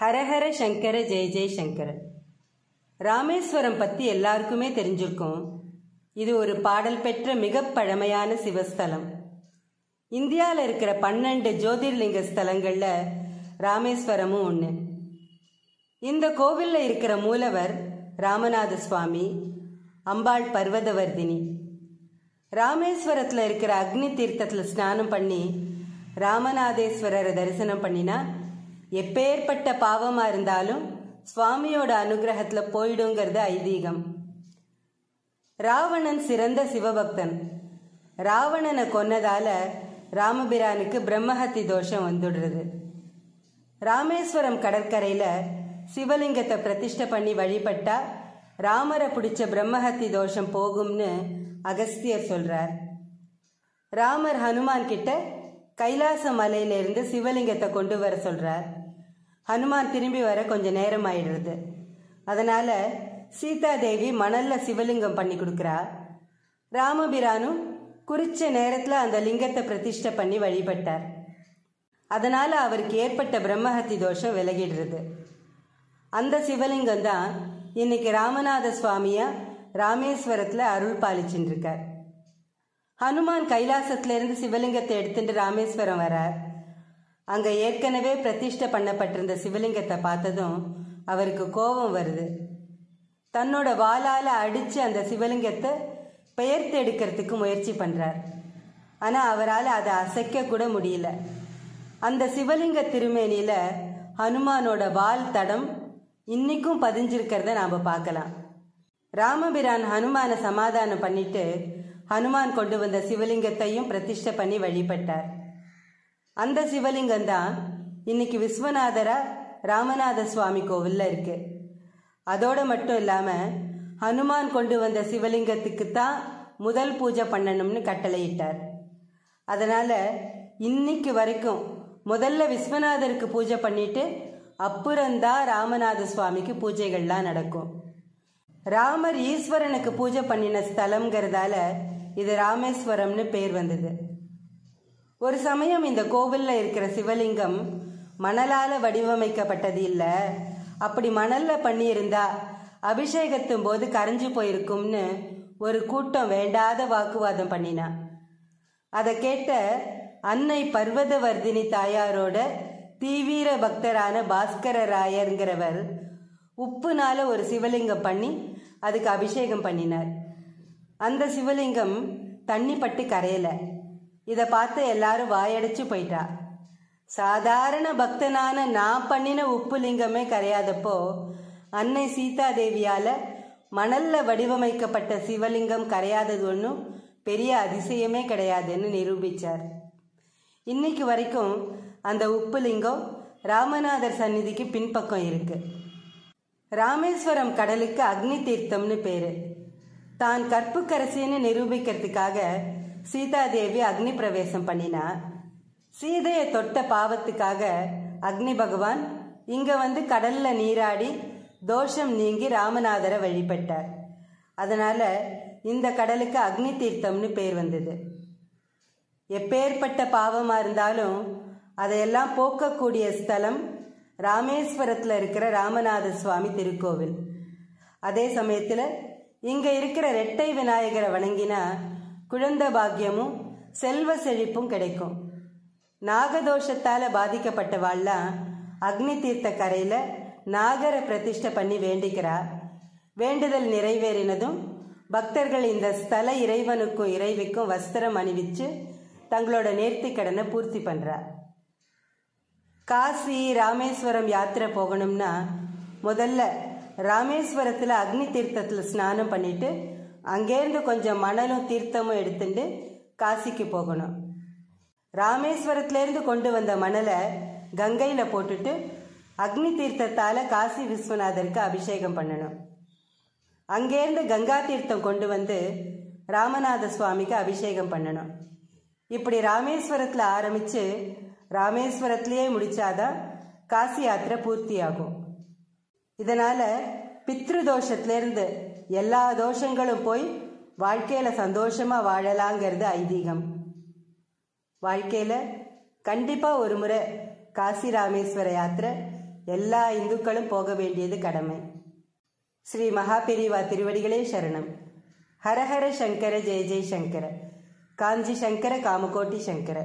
ஹரஹர சங்கர ஜெய ஜெய சங்கர. ராமேஸ்வரம் பற்றி எல்லாருக்குமே தெரிஞ்சிருக்கும். இது ஒரு பாடல் பெற்ற மிக பழமையான சிவஸ்தலம். இந்தியாவில் இருக்கிற பன்னெண்டு ஜோதிர்லிங்க ஸ்தலங்களில் ராமேஸ்வரமும் ஒன்று இந்த கோவிலில் இருக்கிற மூலவர் ராமநாத சுவாமி அம்பாள் பர்வதவர்தினி. ராமேஸ்வரத்தில் இருக்கிற அக்னி தீர்த்தத்தில் ஸ்நானம் பண்ணி ராமநாதேஸ்வரரை தரிசனம் பண்ணினா எப்பேற்பட்ட பாவமாக இருந்தாலும் சுவாமியோட அனுகிரகத்தில் போயிடுங்கிறது ஐதீகம். ராவணன் சிறந்த சிவபக்தன். ராவணனை கொன்னதால ராமபிரானுக்கு பிரம்மஹத்தி தோஷம் வந்துடுறது. ராமேஸ்வரம் கடற்கரையில் சிவலிங்கத்தை பிரதிஷ்டை பண்ணி வழிபட்டா ராமரை பிடிச்ச பிரம்மஹத்தி தோஷம் போகும்னு அகஸ்தியர் சொல்றார். ராமர் ஹனுமான் கிட்ட கைலாச மலையிலிருந்து சிவலிங்கத்தை கொண்டு வர சொல்றார். ஹனுமான் திரும்பி வர கொஞ்சம் நேரம் ஆயிடுறது. அதனால சீதாதேவி மணல்ல சிவலிங்கம் பண்ணி கொடுக்குறா. ராமபிரானும் குறிச்ச நேரத்தில் அந்த லிங்கத்தை பிரதிஷ்டை பண்ணி வழிபட்டார். அதனால அவருக்கு ஏற்பட்ட பிரம்மஹத்தி தோஷம் விலகிடுறது. அந்த சிவலிங்கம் தான் இன்னைக்கு ராமநாத சுவாமியா ராமேஸ்வரத்தில் அருள் பாலிச்சுட்டு இருக்கார். ஹனுமான் கைலாசத்திலிருந்து சிவலிங்கத்தை எடுத்துட்டு ராமேஸ்வரம் வரார். அங்கே ஏற்கனவே பிரதிஷ்டை பண்ணப்பட்டிருந்த சிவலிங்கத்தை பார்த்ததும் அவருக்கு கோபம் வருது. தன்னோட வாளால் அடித்து அந்த சிவலிங்கத்தை பெயர்த்து எடுக்கிறதுக்கு முயற்சி பண்ணுறார் ஆனால் அவரால் அதை அசைக்க கூட முடியல. அந்த சிவலிங்க திருமேனியில் ஹனுமானோட வால் தடம் இன்னைக்கும் பதிஞ்சிருக்கிறத நாம் பார்க்கலாம். ராமபிரான் ஹனுமானை சமாதானம் பண்ணிட்டு ஹனுமான் கொண்டு வந்த சிவலிங்கத்தையும் பிரதிஷ்டை பண்ணி வழிபட்டார். அந்த சிவலிங்கம் தான் இன்னைக்கு விஸ்வநாதரா ராமநாத சுவாமி கோவில்ல இருக்கு. அதோட மட்டும் இல்லாமல் ஹனுமான் கொண்டு வந்த சிவலிங்கத்துக்கு தான் முதல் பூஜை பண்ணணும்னு கட்டளையிட்டார். அதனால இன்னைக்கு வரைக்கும் முதல்ல விஸ்வநாதருக்கு பூஜை பண்ணிட்டு அப்புறம்தான் ராமநாத சுவாமிக்கு பூஜைகள்லாம் நடக்கும். ராமர் ஈஸ்வரனுக்கு பூஜை பண்ணின ஸ்தலம்ங்கிறதால இது ராமேஸ்வரம்னு பேர் வந்தது. ஒரு சமயம் இந்த கோவிலில் இருக்கிற சிவலிங்கம் மணலால் வடிவமைக்கப்பட்டது இல்லை. அப்படி மணலில் பண்ணியிருந்தா அபிஷேகத்தும் போது கரைஞ்சு போயிருக்கும்னு ஒரு கூட்டம் வேண்டாத வாக்குவாதம் பண்ணினா. அதை கேட்ட அன்னை பர்வதவர்தினி தாயாரோட தீவிர பக்தரான பாஸ்கர ராயருங்கிறவர் உப்புனால ஒரு சிவலிங்கம் பண்ணி அதுக்கு அபிஷேகம் பண்ணினார். அந்த சிவலிங்கம் தண்ணி பட்டு கரையலை. இதை பார்த்து எல்லாரும் வாயடைச்சு போயிட்டா. சாதாரண பக்தனான நான் பண்ணின உப்பு லிங்கமே கரையாதப்போ அன்னை சீதாதேவியால் மணல்ல வடிவமைக்கப்பட்ட சிவலிங்கம் கரையாதது ஒன்றும் பெரிய அதிசயமே கிடையாதுன்னு நிரூபித்தார் இன்னைக்கு வரைக்கும் அந்த உப்பு லிங்கம் ராமநாதர் சந்நிதிக்கு பின்பக்கம் இருக்கு. ராமேஸ்வரம் கடலுக்கு அக்னி தீர்த்தம்னு பேரு. தான் கற்புக்கரசின்னு நிரூபிக்கிறதுக்காக சீதாதேவி அக்னி பிரவேசம் பண்ணினா. சீதையை தொட்ட பாவத்துக்காக அக்னி பகவான் இங்க வந்து கடல்ல நீராடி தோஷம் நீங்கி ராமநாதரை வழிபட்டார். அதனால இந்த கடலுக்கு அக்னி தீர்த்தம்னு பேர் வந்தது. எப்பேற்பட்ட பாவமாக இருந்தாலும் அதையெல்லாம் போக்கக்கூடிய ஸ்தலம் ராமேஸ்வரத்தில் இருக்கிற ராமநாத சுவாமி திருக்கோவில். அதே சமயத்தில் இங்கே இருக்கிற ரெட்டை விநாயகரை வணங்கினா குழந்த பாக்கியமும் செல்வ செழிப்பும் கிடைக்கும். நாகதோஷத்தால் பாதிக்கப்பட்டவாள்லாம் அக்னி தீர்த்த கரையில் நாகரை பிரதிஷ்டை பண்ணி வேண்டிக்கிறா வேண்டுதல் நிறைவேறினதும் பக்தர்கள் இந்த ஸ்தல இறைவனுக்கும் இறைவிக்கும் வஸ்திரம் அணிவிச்சு தங்களோட நேர்த்தி கடனை பூர்த்தி பண்ணுறா காசி ராமேஸ்வரம் யாத்திரை போகணும்னா முதல்ல ராமேஸ்வரத்தில் அக்னி தீர்த்தத்தில் ஸ்நானம் பண்ணிட்டு அங்கேருந்து கொஞ்சம் மணலும் தீர்த்தமும் எடுத்துட்டு காசிக்கு போகணும். ராமேஸ்வரத்துலேருந்து கொண்டு வந்த மணலை கங்கையில் போட்டுட்டு அக்னி தீர்த்தத்தால் காசி விஸ்வநாதருக்கு அபிஷேகம் பண்ணணும். அங்கேருந்து கங்கா தீர்த்தம் கொண்டு வந்து ராமநாத சுவாமிக்கு அபிஷேகம் பண்ணணும். இப்படி ராமேஸ்வரத்தில் ஆரம்பித்து ராமேஸ்வரத்திலேயே முடித்தாதான் காசி யாத்திரை பூர்த்தி ஆகும் இதனால் பித்ரு தோஷத்துலேருந்து எல்லா தோஷங்களும் போய் வாழ்க்கையில் சந்தோஷமாக வாழலாங்கிறது ஐதீகம். வாழ்க்கையில் கண்டிப்பாக ஒரு முறை காசி ராமேஸ்வர யாத்திரை எல்லா இந்துக்களும் போக வேண்டியது கடமை. ஸ்ரீ மகாபெரிவா திருவடிகளே சரணம். ஹரஹர சங்கர ஜெய ஜெய் சங்கர. காஞ்சி சங்கர காமகோட்டி சங்கர.